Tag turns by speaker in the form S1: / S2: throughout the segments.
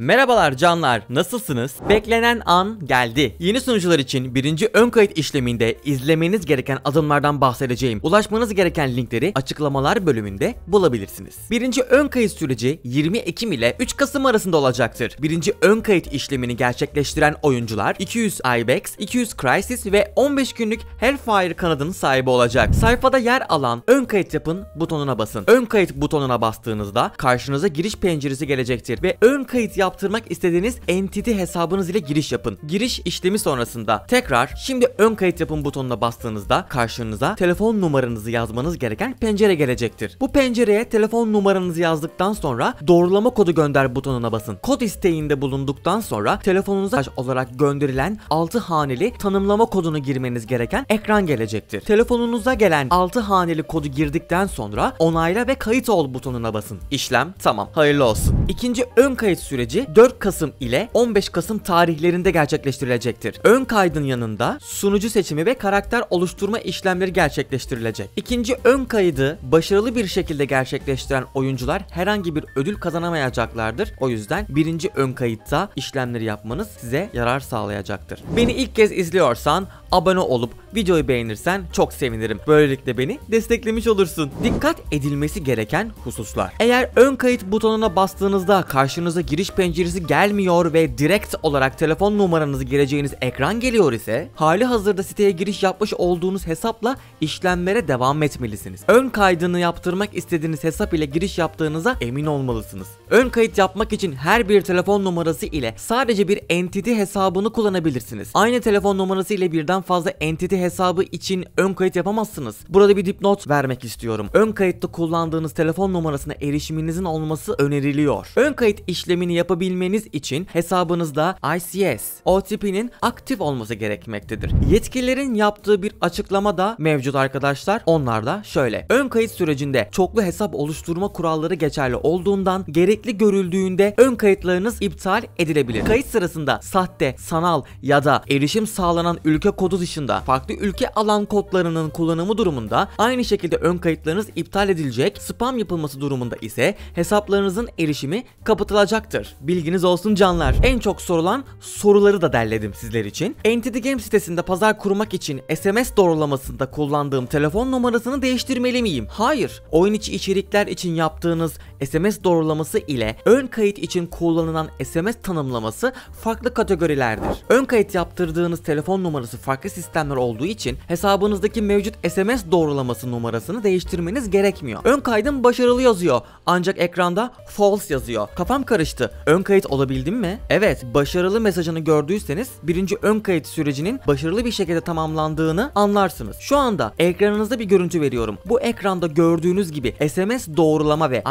S1: Merhabalar canlar, nasılsınız? Beklenen an geldi. Yeni sunucular için birinci ön kayıt işleminde izlemeniz gereken adımlardan bahsedeceğim. Ulaşmanız gereken linkleri açıklamalar bölümünde bulabilirsiniz. Birinci ön kayıt süreci 20 Ekim ile 3 Kasım arasında olacaktır. Birinci ön kayıt işlemini gerçekleştiren oyuncular 200 IBEX, 200 Crisis ve 15 günlük Hellfire kanadının sahibi olacak. Sayfada yer alan ön kayıt yapın butonuna basın. Ön kayıt butonuna bastığınızda karşınıza giriş penceresi gelecektir ve ön kayıt yaptırmak istediğiniz entity hesabınız ile giriş yapın. Giriş işlemi sonrasında tekrar şimdi ön kayıt yapın butonuna bastığınızda karşınıza telefon numaranızı yazmanız gereken pencere gelecektir. Bu pencereye telefon numaranızı yazdıktan sonra doğrulama kodu gönder butonuna basın. Kod isteğinde bulunduktan sonra telefonunuza olarak gönderilen 6 haneli tanımlama kodunu girmeniz gereken ekran gelecektir. Telefonunuza gelen 6 haneli kodu girdikten sonra onayla ve kayıt ol butonuna basın. İşlem tamam. Hayırlı olsun. İkinci ön kayıt süreci 4 Kasım ile 15 Kasım tarihlerinde gerçekleştirilecektir. Ön kaydın yanında sunucu seçimi ve karakter oluşturma işlemleri gerçekleştirilecek. İkinci ön kaydı başarılı bir şekilde gerçekleştiren oyuncular herhangi bir ödül kazanamayacaklardır. O yüzden birinci ön kayıtta işlemleri yapmanız size yarar sağlayacaktır. Beni ilk kez izliyorsan abone olup videoyu beğenirsen çok sevinirim. Böylelikle beni desteklemiş olursun. Dikkat edilmesi gereken hususlar. Eğer ön kayıt butonuna bastığınızda karşınıza giriş penceresi gelmiyor ve direkt olarak telefon numaranızı gireceğiniz ekran geliyor ise hali hazırda siteye giriş yapmış olduğunuz hesapla işlemlere devam etmelisiniz. Ön kaydını yaptırmak istediğiniz hesap ile giriş yaptığınıza emin olmalısınız. Ön kayıt yapmak için her bir telefon numarası ile sadece bir entity hesabını kullanabilirsiniz. Aynı telefon numarası ile birden fazla entity hesabı için ön kayıt yapamazsınız. Burada bir dipnot vermek istiyorum. Ön kayıtta kullandığınız telefon numarasına erişiminizin olması öneriliyor. Ön kayıt işlemini yapabilmeniz için hesabınızda ICS, OTP'nin aktif olması gerekmektedir. Yetkililerin yaptığı bir açıklama da mevcut arkadaşlar. Onlar da şöyle. Ön kayıt sürecinde çoklu hesap oluşturma kuralları geçerli olduğundan gerekli görüldüğünde ön kayıtlarınız iptal edilebilir. Kayıt sırasında sahte, sanal ya da erişim sağlanan ülke kodu dışında farklı ülke alan kodlarının kullanımı durumunda aynı şekilde ön kayıtlarınız iptal edilecek. Spam yapılması durumunda ise hesaplarınızın erişimi kapatılacaktır. Bilginiz olsun canlar. En çok sorulan soruları da derledim sizler için. Entity Game sitesinde pazar kurmak için SMS doğrulamasında kullandığım telefon numarasını değiştirmeli miyim? Hayır. Oyun içi içerikler için yaptığınız SMS doğrulaması ile ön kayıt için kullanılan SMS tanımlaması farklı kategorilerdir. Ön kayıt yaptırdığınız telefon numarası farklı sistemler olduğu için hesabınızdaki mevcut SMS doğrulaması numarasını değiştirmeniz gerekmiyor. Ön kaydın başarılı yazıyor ancak ekranda false yazıyor. Kafam karıştı. Ön kayıt olabildim mi? Evet, başarılı mesajını gördüyseniz birinci ön kayıt sürecinin başarılı bir şekilde tamamlandığını anlarsınız. Şu anda ekranınızda bir görüntü veriyorum. Bu ekranda gördüğünüz gibi SMS doğrulama ve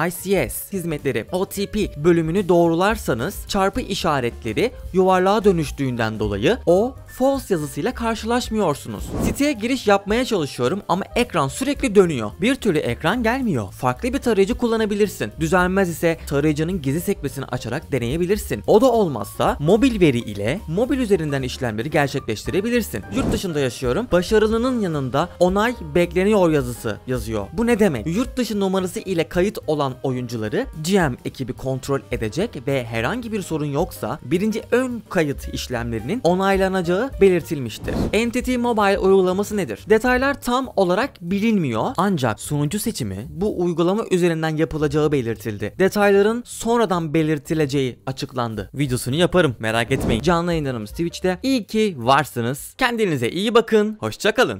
S1: ICS hizmetleri OTP bölümünü doğrularsanız çarpı işaretleri yuvarlığa dönüştüğünden dolayı o false yazısıyla karşılaşmıyorsunuz. Siteye giriş yapmaya çalışıyorum ama ekran sürekli dönüyor. Bir türlü ekran gelmiyor. Farklı bir tarayıcı kullanabilirsin. Düzelmez ise tarayıcının gizli sekmesini açarak deneyebilirsin. O da olmazsa mobil veri ile mobil üzerinden işlemleri gerçekleştirebilirsin. Yurt dışında yaşıyorum. Başarılının yanında onay bekleniyor yazısı yazıyor. Bu ne demek? Yurt dışı numarası ile kayıt olan oyuncuları GM ekibi kontrol edecek ve herhangi bir sorun yoksa birinci ön kayıt işlemlerinin onaylanacağı belirtilmiştir. Entity Mobile uygulaması nedir? Detaylar tam olarak bilinmiyor ancak sunucu seçimi bu uygulama üzerinden yapılacağı belirtildi. Detayların sonradan belirtileceği açıklandı. Videosunu yaparım merak etmeyin. Canlı yayınlarımız Twitch'te. İyi ki varsınız. Kendinize iyi bakın. Hoşçakalın.